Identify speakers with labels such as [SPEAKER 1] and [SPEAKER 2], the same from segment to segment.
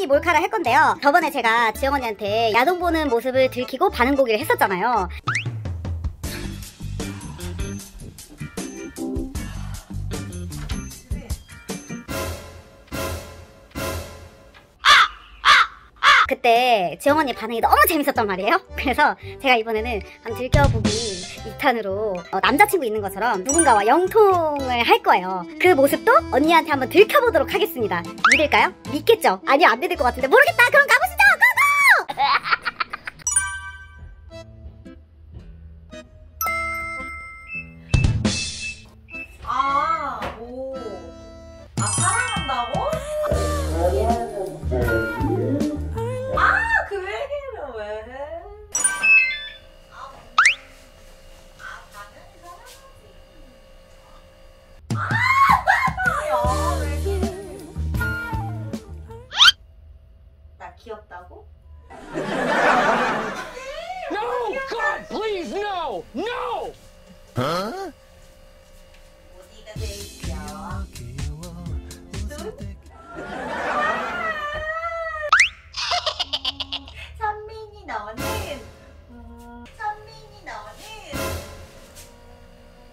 [SPEAKER 1] 언니 몰카를 할 건데요. 저번에 제가 지영 언니한테 야동 보는 모습을 들키고 반응 보기를 했었잖아요. 그때 지영 언니 반응이 너무 재밌었단 말이에요. 그래서 제가 이번에는 한 들켜보기 2탄으로 어, 남자친구 있는 것처럼 누군가와 영통을 할 거예요. 그 모습도 언니한테 한번 들켜보도록 하겠습니다. 믿을까요? 믿겠죠? 아니요, 안 믿을 것 같은데 모르겠다. 그럼 가
[SPEAKER 2] 귀엽다고?
[SPEAKER 3] No! God, please, no! No!
[SPEAKER 2] 어디가 제일 귀여워? 눈? 선민이 너는 음, 선민이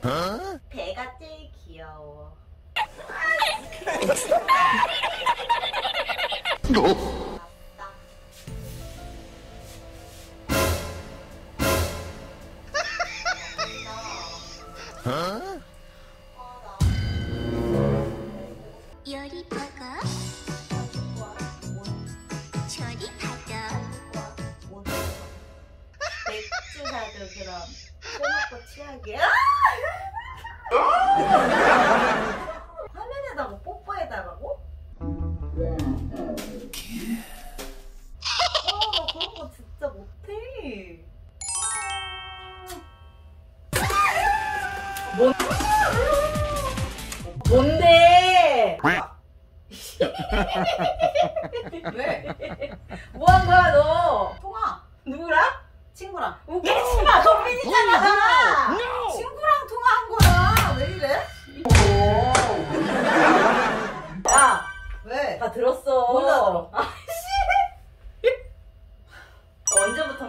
[SPEAKER 2] 너는 배가 제일 귀여워. 맞 사줘 그럼 술 먹고 취하게 화면에다가 뽀뽀해달라고? 어나 그런 거 진짜 못해 뭔 뭔데? 왜?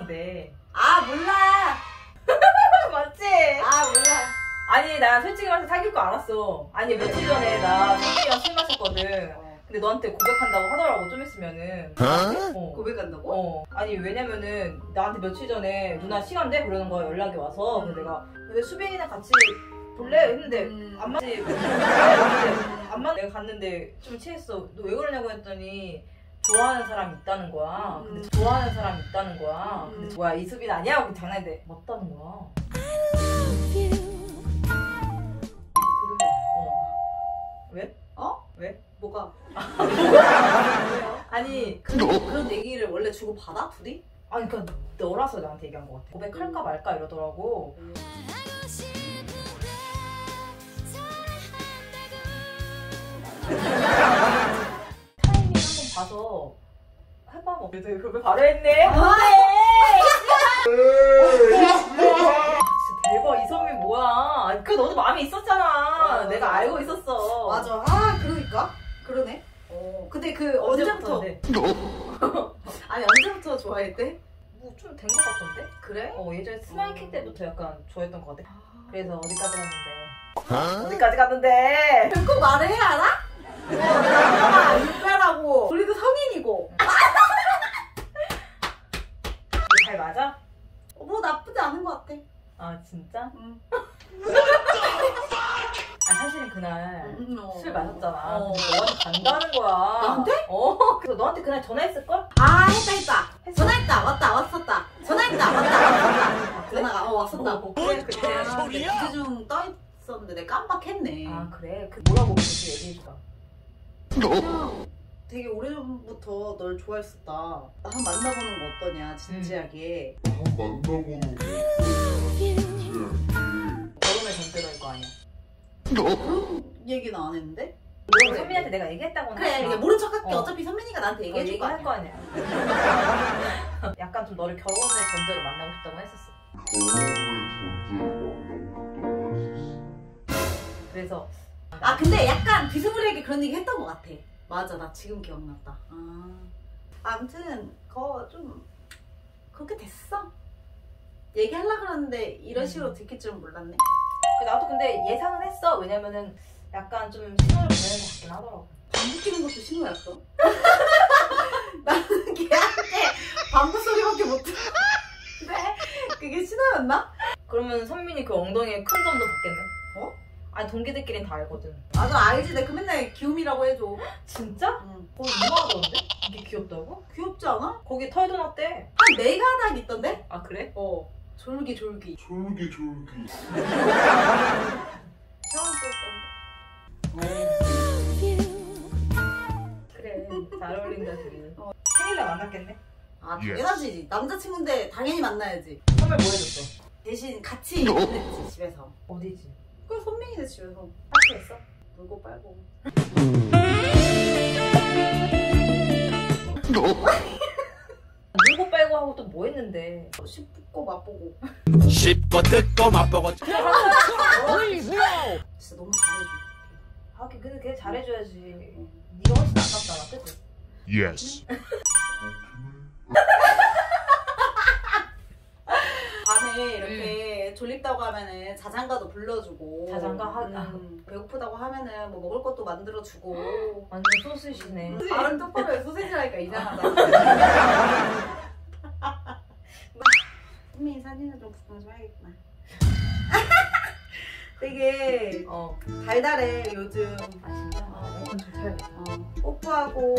[SPEAKER 2] 언제부턴데 아 몰라 맞지? 아 몰라 아니 나 솔직히 말해서 사귈 거 알았어 아니 며칠 전에 나 선민이랑 술 마셨거든 근데 너한테 고백한다고 하더라고 좀 있으면은 어.
[SPEAKER 4] 고백한다고?
[SPEAKER 2] 어 아니 왜냐면은 나한테 며칠 전에 누나 시간 돼? 그러는 거야 연락이 와서 근데 내가 왜 수빈이랑 같이 볼래? 했는데
[SPEAKER 4] 음.
[SPEAKER 2] 안 맞지 안 맞. 내가 갔는데 좀 취했어 너 왜 그러냐고 했더니 좋아하는 사람이 있다는 거야 근데
[SPEAKER 4] 음.
[SPEAKER 2] 좋아하는 사람이 있다는 거야
[SPEAKER 4] 음.
[SPEAKER 2] 근데 뭐야 이수빈 아니야? 하고 장난인데 맞다는 거야
[SPEAKER 4] 그래.
[SPEAKER 2] 어 왜?
[SPEAKER 4] 어?
[SPEAKER 2] 왜?
[SPEAKER 4] 뭐가?
[SPEAKER 2] 아니
[SPEAKER 4] 그, 그런 얘기를 원래 주고 받아? 둘이?
[SPEAKER 2] 아니 그니까 너라서 나한테 얘기한 것 같아
[SPEAKER 4] 음.
[SPEAKER 2] 고백할까 말까 이러더라고 타 봐서 해봐 뭐 그래도 그걸 바로 했네
[SPEAKER 4] 아.
[SPEAKER 2] 진짜 대박 이성민 뭐야 그 너도 마음이 있었잖아
[SPEAKER 4] 어,
[SPEAKER 2] 내가
[SPEAKER 4] 맞아.
[SPEAKER 2] 알고 있었어
[SPEAKER 4] 맞아. 아, 그러니까? 그러네. 어. 근데 그 언제부터? 아니, 언제부터 좋아했대?
[SPEAKER 2] 뭐 좀 된 것 같던데?
[SPEAKER 4] 그래?
[SPEAKER 2] 어 예전에 스마이킹
[SPEAKER 4] 음.
[SPEAKER 2] 때부터 약간 좋아했던 것 같아
[SPEAKER 4] 아.
[SPEAKER 2] 그래서 어디까지 갔는데 어디까지 갔는데
[SPEAKER 4] 꼭 말을 해야 알아? 어, 육배라고. 우리도 성인이고.
[SPEAKER 2] 잘 맞아?
[SPEAKER 4] 어, 뭐 나쁘지 않은 것 같아.
[SPEAKER 2] 아 진짜?
[SPEAKER 4] 응.
[SPEAKER 2] 아 사실은 그날
[SPEAKER 4] 음, 어.
[SPEAKER 2] 술 마셨잖아.
[SPEAKER 4] 어.
[SPEAKER 2] 근데 너한테 간다는 거야.
[SPEAKER 4] 나한테?
[SPEAKER 2] 어. 그래서 너한테 그날 전화했을걸?
[SPEAKER 4] 아, 했다, 했다. 전화했다. 왔다, 왔었다. 전화했다. 왔다, 왔었다. 전화가, 어, 왔었다고.
[SPEAKER 2] 그래 그래.
[SPEAKER 4] 아, 근데 기계중 떠 있었는데 내가 깜빡했네.
[SPEAKER 2] 아 그래? 그 뭐라고 그렇게 얘기해주다.
[SPEAKER 4] 되게 오래전부터 널 좋아했었다. 한번 만나보는 거 어떠냐, 진지하게.
[SPEAKER 5] 만나보는 거
[SPEAKER 2] 결혼을 전제로 거 아니야.
[SPEAKER 4] 그런 얘기는 안 했는데?
[SPEAKER 2] 그럼 선민한테 내가 얘기했다고는
[SPEAKER 4] 그래. 이게 모른 척 할게.
[SPEAKER 2] 어.
[SPEAKER 4] 어. 차피 선민이가 나한테 얘기해줄 거
[SPEAKER 2] 얘기할
[SPEAKER 4] 아니야.
[SPEAKER 2] 거 아니야. 약간 좀 너를 결혼을 전제로 만나고 싶다고 했었어. 그래서
[SPEAKER 4] 아, 근데 약간 비스무리하게 그런 얘기 했던 것 같아. 맞아, 나 지금 기억났다. 아. 아무튼 그거 좀 그렇게 됐어. 얘기하려고 하는데 이런 식으로 들킬 줄은 몰랐네.
[SPEAKER 2] 나도 근데 예상은 했어. 왜냐면은 약간 좀 신호를 보내는 것 같긴 하더라고.
[SPEAKER 4] 방구 끼는 것도 신호였어. 나는 걔한테 방구 소리밖에 못 들었는데 그게 신호였나?
[SPEAKER 2] 그러면 선민이 그 엉덩이에 큰 점도 받겠네.
[SPEAKER 4] 어?
[SPEAKER 2] 아니 동기들끼린 다 알거든.
[SPEAKER 4] 나도 알지. 내가 그 맨날 귀요미라고 해줘.
[SPEAKER 2] 진짜?
[SPEAKER 4] 응.
[SPEAKER 2] 거기 이만하던데? 이게 귀엽다고?
[SPEAKER 4] 귀엽지 않아?
[SPEAKER 2] 거기 털도 났대.
[SPEAKER 4] 한 네 가닥 있던데?
[SPEAKER 2] 아 그래?
[SPEAKER 4] 어. 졸기 졸기.
[SPEAKER 5] 졸기 졸기.
[SPEAKER 2] 그래. 잘 어울린다 둘이.
[SPEAKER 4] 어.
[SPEAKER 2] 생일날 만났겠네.
[SPEAKER 4] 아. 당연하지. 남자친구인데 당연히 만나야지.
[SPEAKER 2] 선물 뭐 해줬어?
[SPEAKER 4] 대신 같이 보냈지 집에서.
[SPEAKER 2] 어디지?
[SPEAKER 4] 그 선명이네 집에서.
[SPEAKER 2] 학교했어?
[SPEAKER 4] 놀고 빨고.
[SPEAKER 2] 물고 빨고 하고 또 뭐 했는데?
[SPEAKER 4] 씹고 맛보고.
[SPEAKER 3] 씹고 뜯고 맛보고!
[SPEAKER 4] 진짜 너무 잘해줘.
[SPEAKER 2] 하긴 근데 걔 잘해줘야지. 네가 훨씬 아깝잖아, 그치?
[SPEAKER 5] Yes.
[SPEAKER 4] 밤에 이렇게 졸립다고 하면은 자장가도 불러주고.
[SPEAKER 2] 자장가 하-
[SPEAKER 4] 음, 배고프다고 하면은 뭐 먹을 것도 만들어주고.
[SPEAKER 2] 완전 소스시네.
[SPEAKER 4] 발음 똑바로 해. 소세지라니까 이상하다. 선미 사진을 좀 해야겠구나. 되게
[SPEAKER 2] 어.
[SPEAKER 4] 달달해 요즘.
[SPEAKER 2] 아 진짜? 아, 이건 좀 잘해.
[SPEAKER 4] 어, 뽀뽀하고.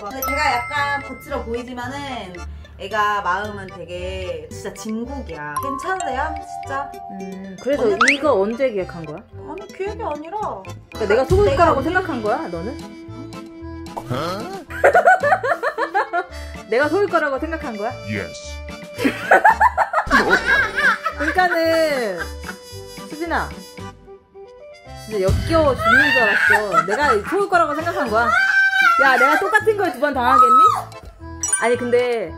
[SPEAKER 4] 근데 걔가 약간 거칠어 보이지만은 애가 마음은 되게 진짜 진국이야. 괜찮으세요? 진짜?
[SPEAKER 6] 음, 그래서 이거 언제 기획한 거야?
[SPEAKER 4] 아니 기획이 아니라
[SPEAKER 6] 그러니까 내가 속을
[SPEAKER 4] 내가
[SPEAKER 6] 거라고
[SPEAKER 4] 언제-
[SPEAKER 6] 생각한 거야, 너는? 내가 속을 거라고 생각한 거야?
[SPEAKER 5] Yes.
[SPEAKER 6] 그러니까는 수진아 진짜 역겨워 죽는 줄 알았어 내가 속을 거라고 생각한 거야 야 내가 똑같은 걸 두 번 당하겠니? 아니 근데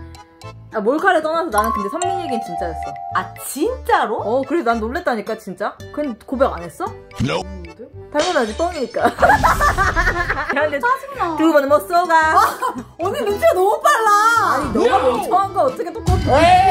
[SPEAKER 6] 아, 몰카를 떠나서 나는 근데 선민이 얘긴 진짜였어
[SPEAKER 4] 아 진짜로?
[SPEAKER 6] 어 그래 난 놀랬다니까 진짜 근데 고백 안 했어?
[SPEAKER 5] No.
[SPEAKER 6] 당연하지 뻥이니까 근데
[SPEAKER 4] 짜증나.
[SPEAKER 6] 두 번은 못 쏘가
[SPEAKER 4] 언니 눈치가 너무 빨라.
[SPEAKER 6] 아니 너가 멍청한 거 어떻게 똑같아
[SPEAKER 4] 에이